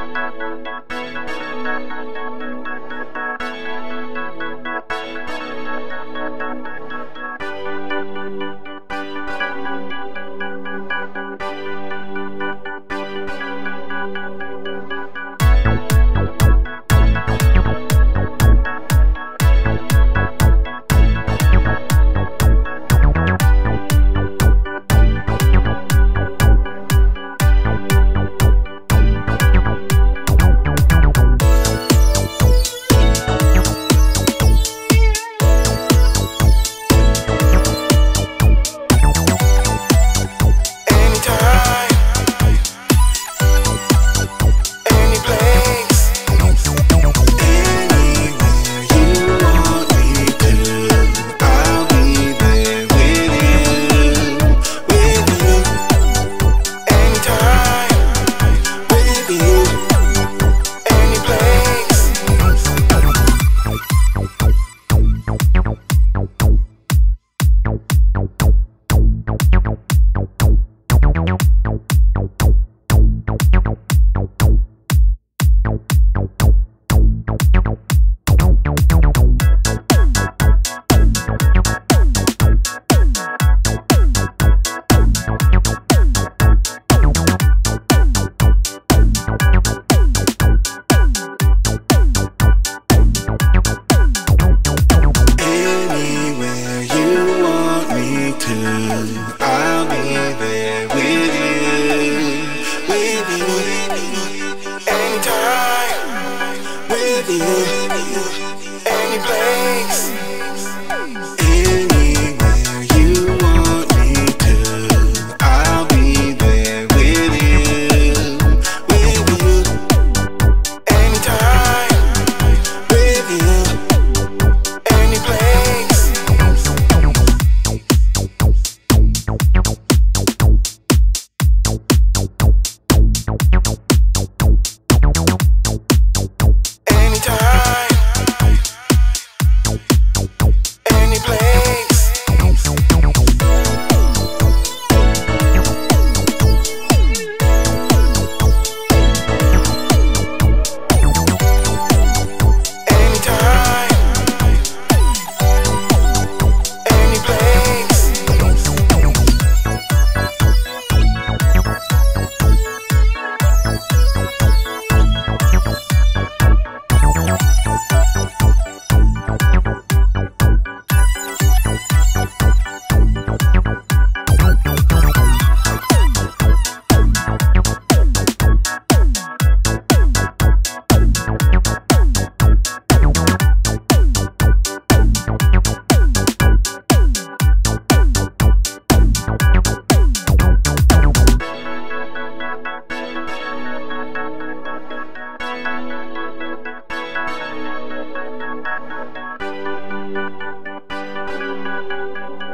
Thank you. I'll be there with you, with you. With you, any place. Thank you.